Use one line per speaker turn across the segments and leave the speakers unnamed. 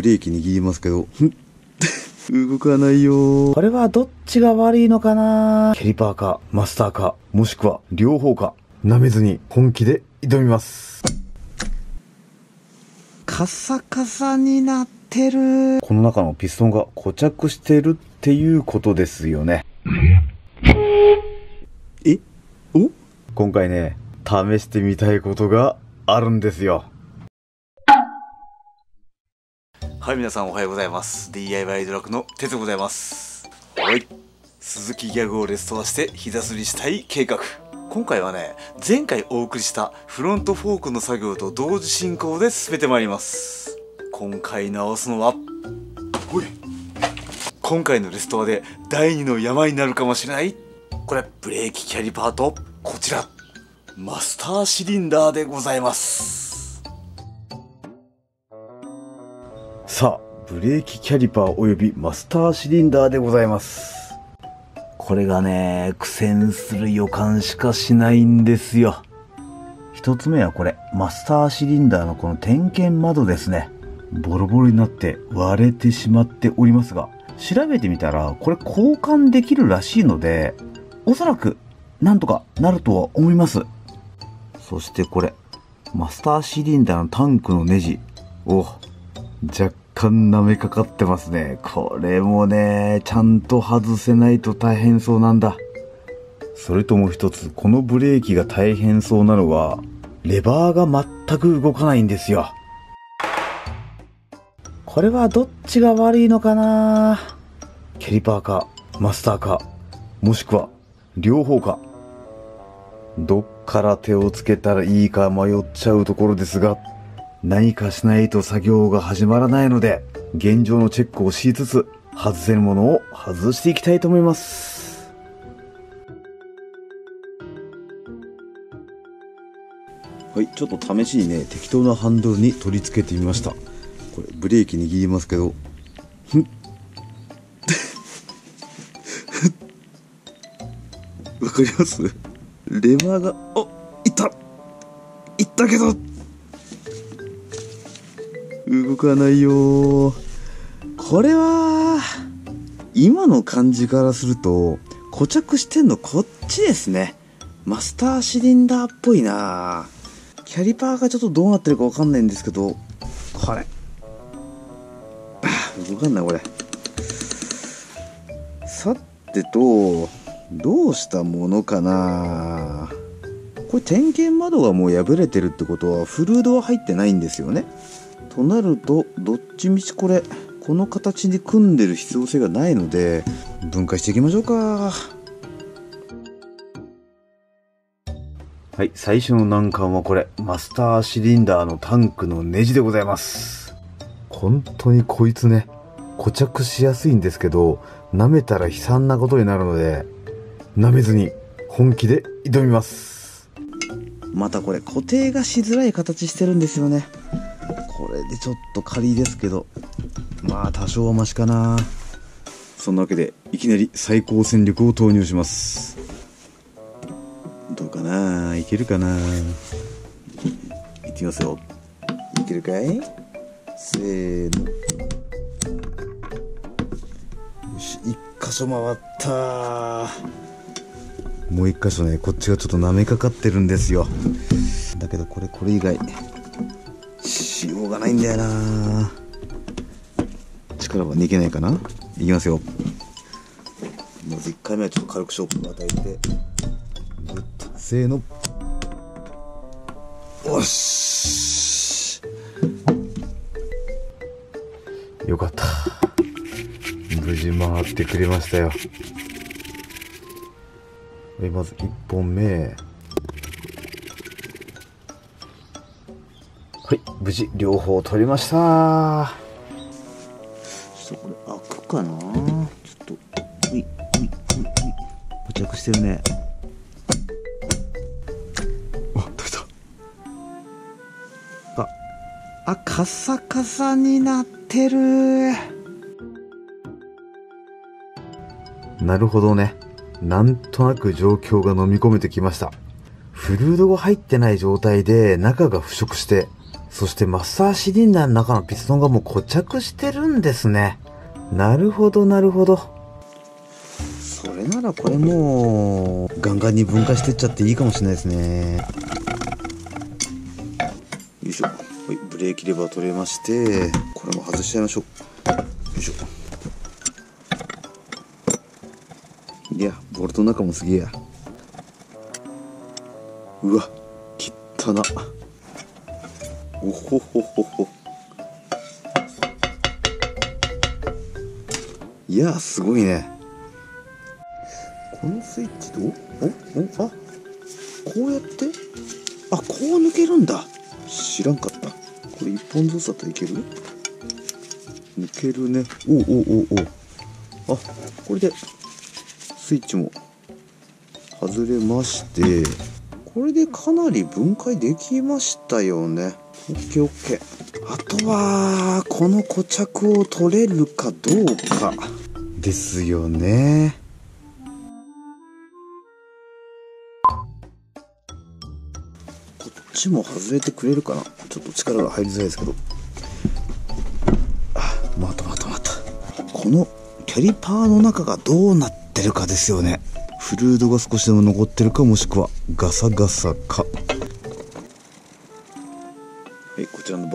ブレーキ握りますけど、動かないよこれはどっちが悪いのかな？キャリパーか、マスターか、もしくは両方か、舐めずに本気で挑みます。カサカサになってる。この中のピストンが固着してるっていうことですよね。え？お？今回ね、試してみたいことがあるんですよ。はい、皆さんおはようございます。DIY ドラッグのテツでございます。はい。鈴木ギャグをレストアして膝すりしたい計画。今回はね、前回お送りしたフロントフォークの作業と同時進行で進めてまいります。今回直すのは、ほい。今回のレストアで第2の山になるかもしれない、これ、ブレーキキャリパーと、こちら、マスターシリンダーでございます。さあ、ブレーキキャリパー及びマスターシリンダーでございます。これがね、苦戦する予感しかしないんですよ。一つ目はこれ、マスターシリンダーのこの点検窓ですね。ボロボロになって割れてしまっておりますが、調べてみたら、これ交換できるらしいので、おそらく、なんとかなるとは思います。そしてこれ、マスターシリンダーのタンクのネジ。お若干舐めかかってますね。これもね、ちゃんと外せないと大変そうなんだ。それとも一つ、このブレーキが大変そうなのは、レバーが全く動かないんですよ。これはどっちが悪いのかな？キャリパーか、マスターか、もしくは、両方か。どっから手をつけたらいいか迷っちゃうところですが、何かしないと作業が始まらないので、現状のチェックをしつつ、外せるものを外していきたいと思います。はい、ちょっと試しにね、適当なハンドルに取り付けてみました。これ、ブレーキ握りますけど、ふん。わかります？レバーが、あ、いった。いったけど。動かないよこれは、今の感じからすると、固着してんのこっちですね。マスターシリンダーっぽいなキャリパーがちょっとどうなってるかわかんないんですけど、これ。動かんないこれ。さてと、どうしたものかなこれ点検窓がもう破れてるってことはフルードは入ってないんですよね。となるとどっちみちこれこの形に組んでる必要性がないので分解していきましょうか。はい最初の難関はこれ。マスターシリンダーのタンクのネジでございます。本当にこいつね固着しやすいんですけど舐めたら悲惨なことになるので舐めずに本気で挑みます。またこれ固定がしづらい形してるんですよね。これでちょっと仮ですけどまあ多少はマシかな。そんなわけでいきなり最高戦力を投入します。どうかな？いけるかな？いきますよ。いけるかい？せーの。よし一箇所回った。もう一箇所ねこっちがちょっと舐めかかってるんですよ。だけどこれこれ以外ないんだよな。力は逃げないかな？いきますよ。まず1回目はちょっと軽くショックを与えて。せーの。よしよかった。無事回ってくれましたよ。まず1本目無事両方取りました。ちょっとこれ開くかな？ちょっと、うい、うい、うい、うい。付着してるね。あ、取れた。あ、あ、カサカサになってる。なるほどね。なんとなく状況が飲み込めてきました。フルードが入ってない状態で中が腐食してそしてマスターシリンダーの中のピストンがもう固着してるんですね。なるほど、なるほど。それならこれもう、ガンガンに分解してっちゃっていいかもしれないですね。よいしょ。はい、ブレーキレバー取れまして、これも外しちゃいましょう。よいしょ。いや、ボルトの中もすげえや。うわ、きったな。おほほほほ。いやすごいね。このスイッチどう？お？お？あ？こうやって？あ、こう抜けるんだ。知らんかった。これ一本ずつだったらいける？抜けるね。おおおおお。あ、これで、スイッチも外れまして、これでかなり分解できましたよね。オッケーオッケー。あとは、この固着を取れるかどうか。ですよね。こっちも外れてくれるかなちょっと力が入りづらいですけど。あ、またまたまた。このキャリパーの中がどうなってるかですよね。フルードが少しでも残ってるかもしくはガサガサか。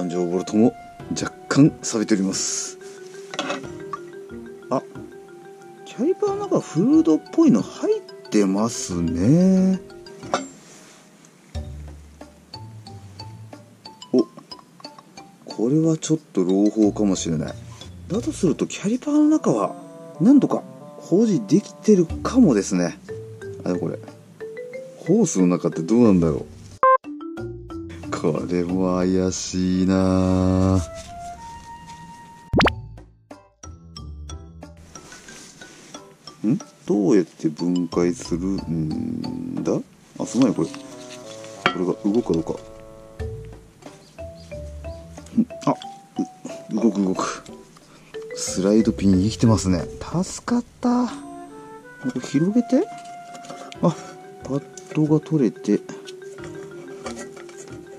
こちらの盤上ボルトも若干錆びております。あ、キャリパーの中フルードっぽいの入ってますね。お、これはちょっと朗報かもしれない。だとするとキャリパーの中は何とか保持できてるかもですね。あれ、これ。ホースの中ってどうなんだろう。これも怪しいなん？どうやって分解するんだ？あ、すごいこれ。これが動くかどうか。あ、動く動く。スライドピン生きてますね。助かった。これ広げてあ、パッドが取れて、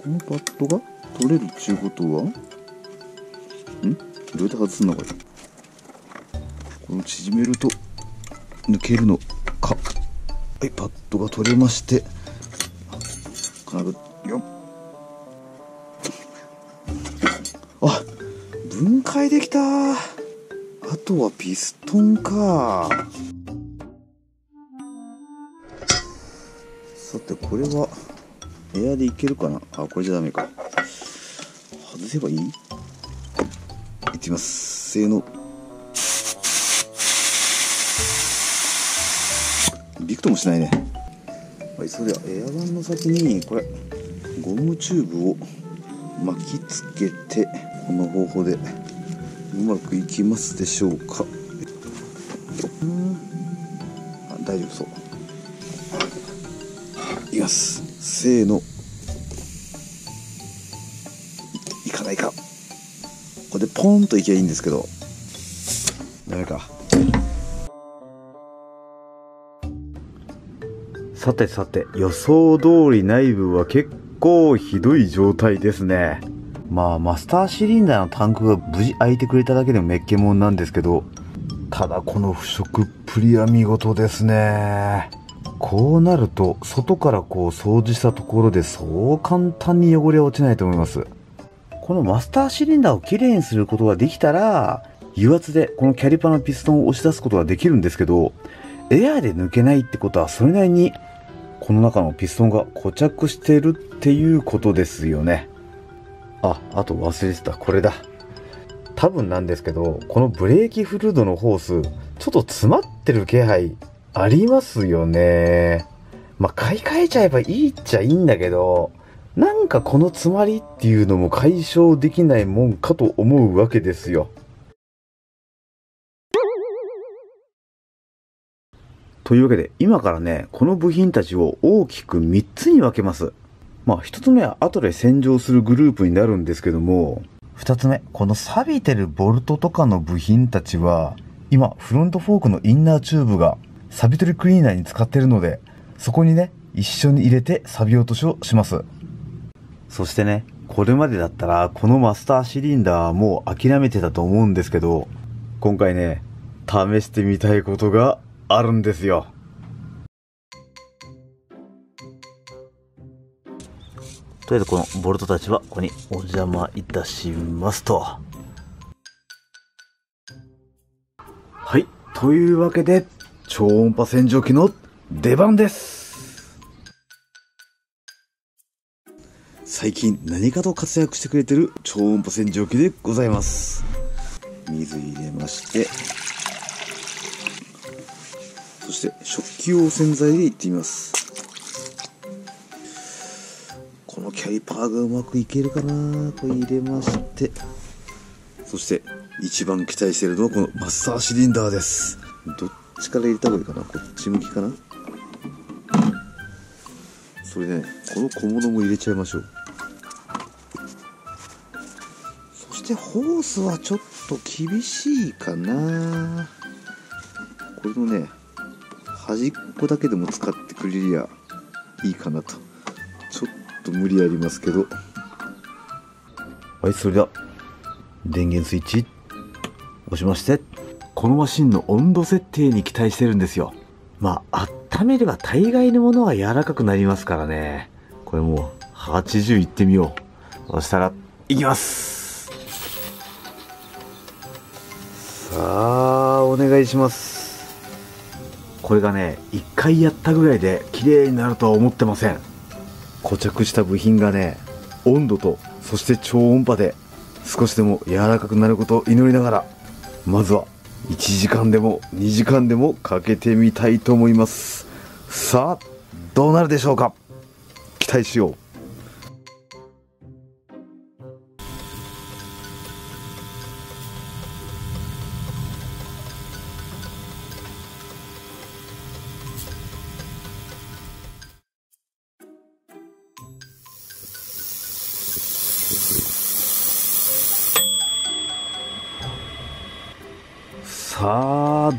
このパッドが取れるっちゅうことは？ん？どうやって外すんのこれこの縮めると抜けるのか。はいパッドが取れまして。金具よあ分解できた。あとはピストンか。さてこれはエアでいけるかな？あ、これじゃダメか。外せばいい？いってみます。せーの。びくともしないね。はい、それではエアガンの先に、これ、ゴムチューブを巻きつけて、この方法でうまくいきますでしょうか。うん。あ、大丈夫そう。いきます。せーの。いかないか。これでポンといけばいいんですけど。ダメか。さてさて予想通り内部は結構ひどい状態ですね。まあマスターシリンダーのタンクが無事開いてくれただけでもめっけもんなんですけど。ただこの腐食っぷりは見事ですね。こうなると、外からこう掃除したところでそう簡単に汚れは落ちないと思います。このマスターシリンダーをきれいにすることができたら、油圧でこのキャリパのピストンを押し出すことができるんですけど、エアーで抜けないってことはそれなりにこの中のピストンが固着してるっていうことですよね。あ、あと忘れてた。これだ。多分なんですけど、このブレーキフルードのホース、ちょっと詰まってる気配ありますよね。まあ、買い替えちゃえばいいっちゃいいんだけど、なんかこの詰まりっていうのも解消できないもんかと思うわけですよ。というわけで、今からね、この部品たちを大きく3つに分けます。まあ、1つ目は後で洗浄するグループになるんですけども、2つ目、この錆びてるボルトとかの部品たちは、今、フロントフォークのインナーチューブがサビ取りクリーナーに使ってるので、そこにね、一緒に入れてサビ落としをします。そしてね、これまでだったらこのマスターシリンダーもう諦めてたと思うんですけど、今回ね、試してみたいことがあるんですよ。とりあえずこのボルトたちはここにお邪魔いたしますと。はい。というわけで、超音波洗浄機の出番です最近何かと活躍してくれてる超音波洗浄機でございます。水入れまして、そして食器用洗剤でいってみます。このキャリパーがうまくいけるかなこれ入れまして、そして一番期待しているのはこのマスターシリンダーです。どっちから入れた方がいいかなこっち向きかなそれね、この小物も入れちゃいましょう。そしてホースはちょっと厳しいかなこれのね、端っこだけでも使ってくれりゃいいかなと。ちょっと無理ありますけど。はい、それでは、電源スイッチ、押しまして、このマシンの温度設定に期待してるんですよ。まあ、温めれば大概のものは柔らかくなりますからね。これもう、80いってみよう。そしたら、いきますさあ、お願いします。これがね、一回やったぐらいで綺麗になるとは思ってません。固着した部品がね、温度と、そして超音波で、少しでも柔らかくなることを祈りながら、まずは1時間でも2時間でもかけてみたいと思います。さあどうなるでしょうか？期待しよう。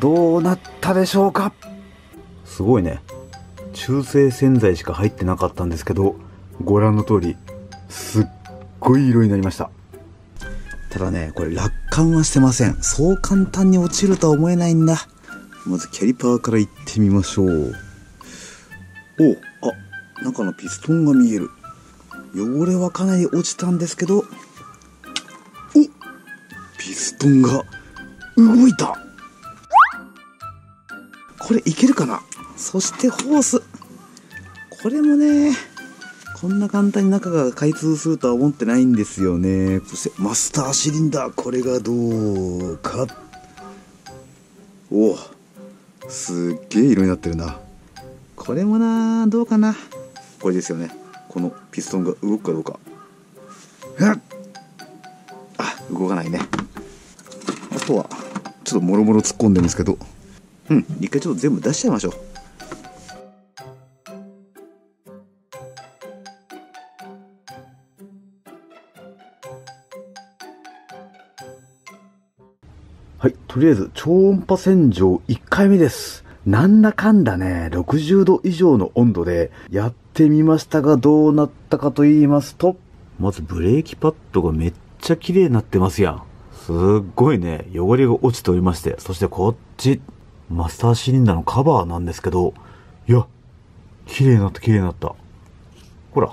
どうなったでしょうか？すごいね。中性洗剤しか入ってなかったんですけど、ご覧の通り、すっごい色になりました。ただね、これ楽観はしてません。そう簡単に落ちるとは思えないんだ。まずキャリパーからいってみましょう。おあ、中のピストンが見える。汚れはかなり落ちたんですけど、おピストンがこれいけるかな？そしてホース。これもね、こんな簡単に中が開通するとは思ってないんですよね。そしてマスターシリンダー。これがどうか？おお。すっげえ色になってるな。これもな、どうかな？これですよね。このピストンが動くかどうか。あ、動かないね。あとは、ちょっともろもろ突っ込んでるんですけど。うん、一回ちょっと全部出しちゃいましょう。はい、とりあえず超音波洗浄1回目です。なんだかんだね、60度以上の温度でやってみましたがどうなったかと言いますと、まずブレーキパッドがめっちゃ綺麗になってますやん。すっごいね、汚れが落ちておりまして、そしてこっち、マスターシリンダーのカバーなんですけど、いや、綺麗になった綺麗になった。ほら、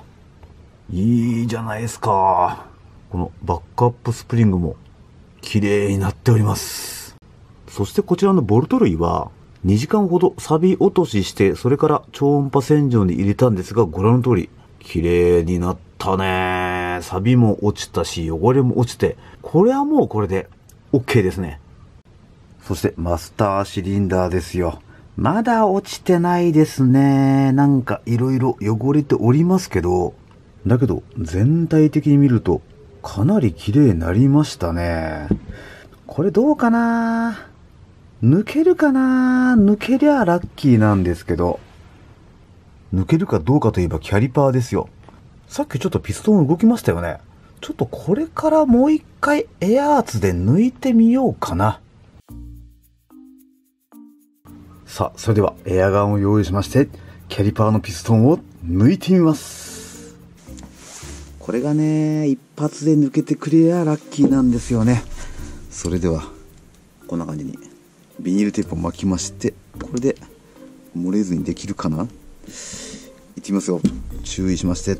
いいじゃないですか。このバックアップスプリングも綺麗になっております。そしてこちらのボルト類は2時間ほど錆落としして、それから超音波洗浄に入れたんですが、ご覧の通り、綺麗になったね。錆も落ちたし、汚れも落ちて、これはもうこれで OK ですね。そしてマスターシリンダーですよ。まだ落ちてないですね。なんか色々汚れておりますけど、だけど全体的に見るとかなり綺麗になりましたね。これどうかな？抜けるかな？抜けりゃラッキーなんですけど、抜けるかどうかといえばキャリパーですよ。さっきちょっとピストン動きましたよね。ちょっとこれからもう一回エアーツで抜いてみようかな。さあ、それではエアガンを用意しまして、キャリパーのピストンを抜いてみます。これがね、一発で抜けてくれやラッキーなんですよね。それでは、こんな感じにビニールテープを巻きまして、これで漏れずにできるかな？いってみますよ。注意しまして、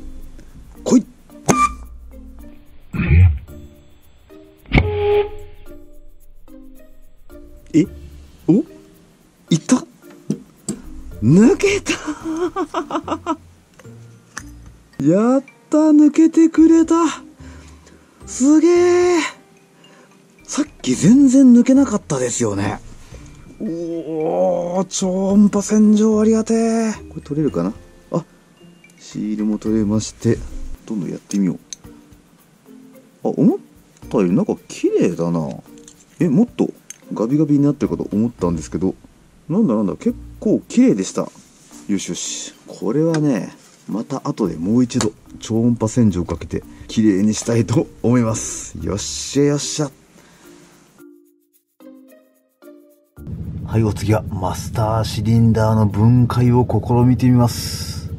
抜けた やった抜けてくれたすげえさっき全然抜けなかったですよね。おお超音波洗浄ありがてえ。これ取れるかな？あ、シールも取れまして、どんどんやってみよう。あ、思ったよりなんか綺麗だな。え、もっとガビガビになってるかと思ったんですけど、なんだなんだ、結構綺麗でした。よしよし。これはね、また後でもう一度超音波洗浄をかけて綺麗にしたいと思います。よっしゃよっしゃ。はい、お次はマスターシリンダーの分解を試みてみます。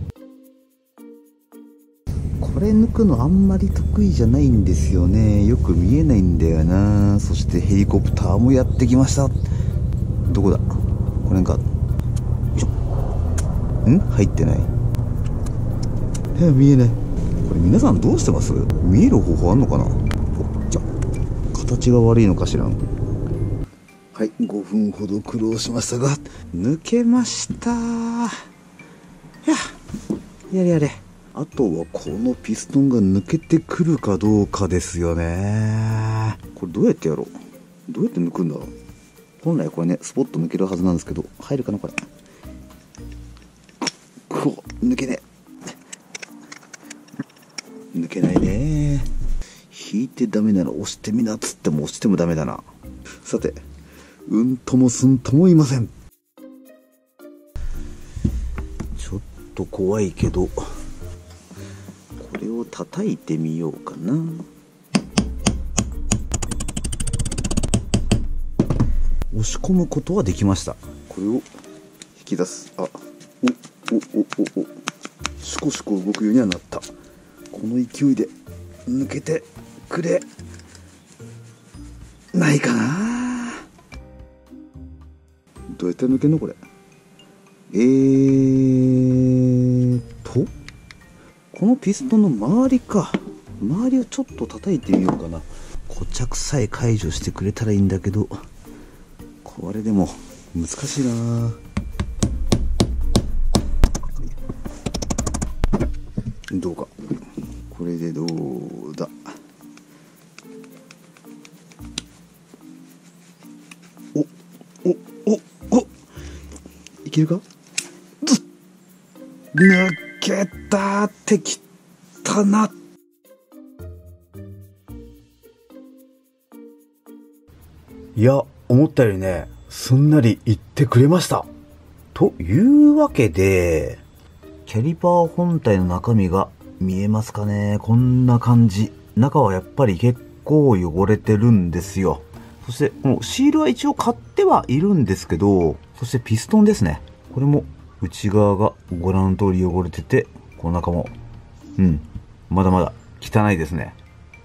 これ抜くのあんまり得意じゃないんですよね。よく見えないんだよな。そしてヘリコプターもやってきました。どこだ？これなんか、よ。ん？入ってない。え、見えない。これ皆さんどうしてます？見える方法あんのかな？じゃ形が悪いのかしら？はい、5分ほど苦労しましたが、抜けましたや、やれやれ。あとはこのピストンが抜けてくるかどうかですよね。これどうやってやろう？どうやって抜くんだろう？本来これね、スポッと抜けるはずなんですけど、入るかなこれ。こう、抜けね抜けないね引いてダメなら押してみなっつっても押してもダメだな。さて、うんともすんともいません。ちょっと怖いけど、これを叩いてみようかな。押し込むことはできました。これを引き出す。あ、お、お、お、お、お、シコシコ動くようにはなった。この勢いで抜けてくれないかなどうやって抜けんのこれえーとこのピストンの周りか周りをちょっと叩いてみようかな固着さえ解除してくれたらいいんだけどこれでも難しいな。どうか。これでどうだ。おおおお。いけるか？抜けたってきたな。いや、思ったよりね、すんなり言ってくれました。というわけで、キャリパー本体の中身が見えますかね？こんな感じ。中はやっぱり結構汚れてるんですよ。そして、このシールは一応買ってはいるんですけど、そしてピストンですね。これも内側がご覧の通り汚れてて、この中も、うん、まだまだ汚いですね。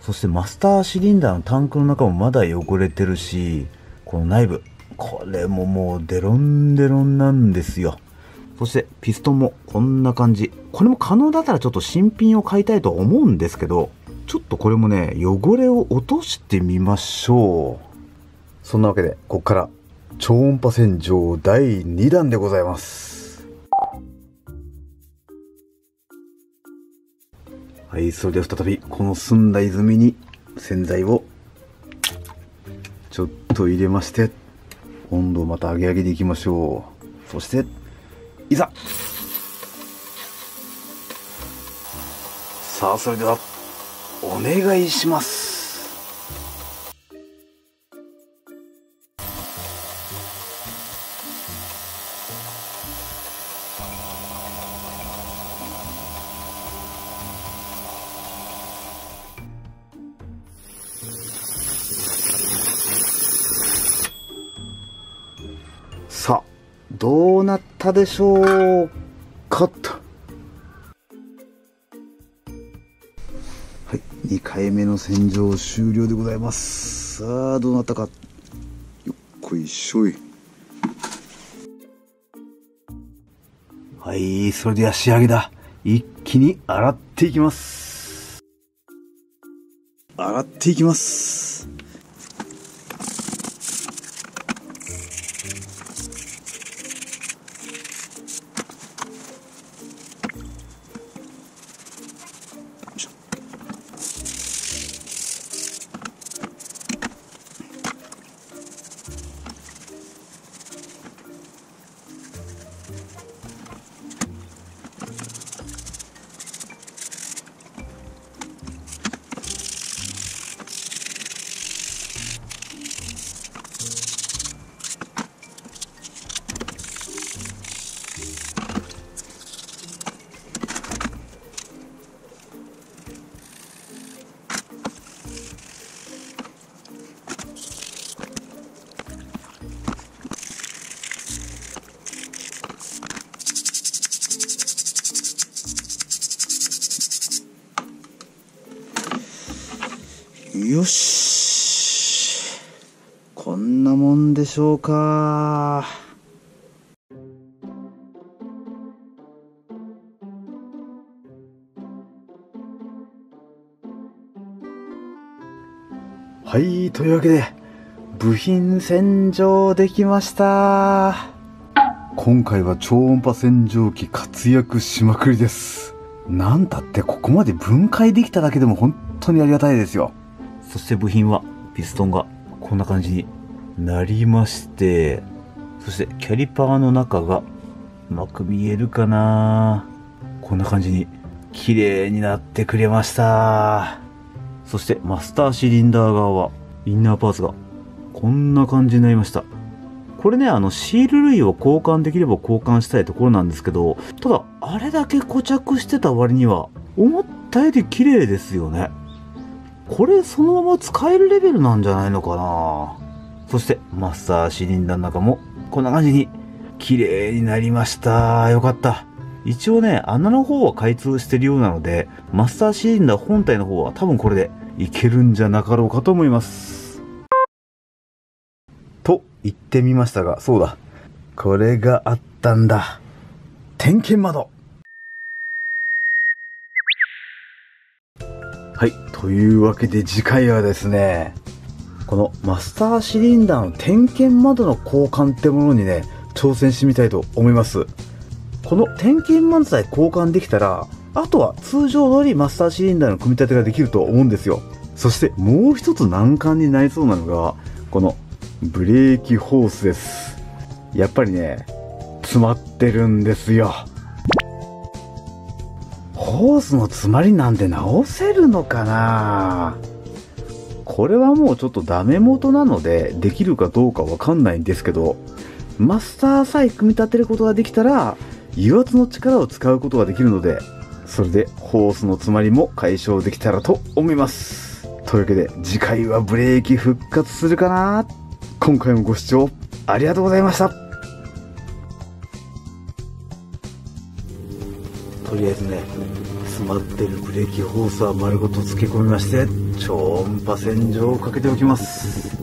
そしてマスターシリンダーのタンクの中もまだ汚れてるし、この内部、これももうデロンデロンなんですよ。そしてピストンもこんな感じ。これも可能だったらちょっと新品を買いたいと思うんですけど、ちょっとこれもね、汚れを落としてみましょう。そんなわけで、ここから超音波洗浄第2弾でございます。はい、それでは再びこの澄んだ泉に洗剤をちょっと入れまして、温度をまた上げ上げていきましょう。そして、いざさあ、それでは、お願いします。どうなったでしょうかと。2回目の洗浄終了でございます。さあどうなったか。よっこいしょい。はいそれでは仕上げだ。一気に洗っていきます。洗っていきますよし。こんなもんでしょうか。はい、というわけで、部品洗浄できました。今回は超音波洗浄機活躍しまくりです。なんたってここまで分解できただけでも本当にありがたいですよ。そして部品は、ピストンがこんな感じになりまして、そしてキャリパーの中がうまく見えるかなこんな感じに綺麗になってくれました。そしてマスターシリンダー側はインナーパーツがこんな感じになりました。これね、あの、シール類を交換できれば交換したいところなんですけど、ただ、あれだけ固着してた割には、思ったより綺麗ですよね。これそのまま使えるレベルなんじゃないのかな？そしてマスターシリンダーの中もこんな感じに綺麗になりました。よかった。一応ね、穴の方は開通してるようなので、マスターシリンダー本体の方は多分これでいけるんじゃなかろうかと思います。と言ってみましたが、そうだ。これがあったんだ。点検窓。はい。というわけで次回はですね、このマスターシリンダーの点検窓の交換ってものにね、挑戦してみたいと思います。この点検窓さえ交換できたら、あとは通常通りマスターシリンダーの組み立てができると思うんですよ。そしてもう一つ難関になりそうなのが、このブレーキホースです。やっぱりね、詰まってるんですよ。ホースの詰まりなんて直せるのかな？これはもうちょっとダメ元なのでできるかどうかわかんないんですけどマスターさえ組み立てることができたら油圧の力を使うことができるのでそれでホースの詰まりも解消できたらと思います。というわけで次回はブレーキ復活するかな？今回もご視聴ありがとうございました。とりあえずね詰まってるブレーキホースは丸ごと漬け込みまして超音波洗浄をかけておきます。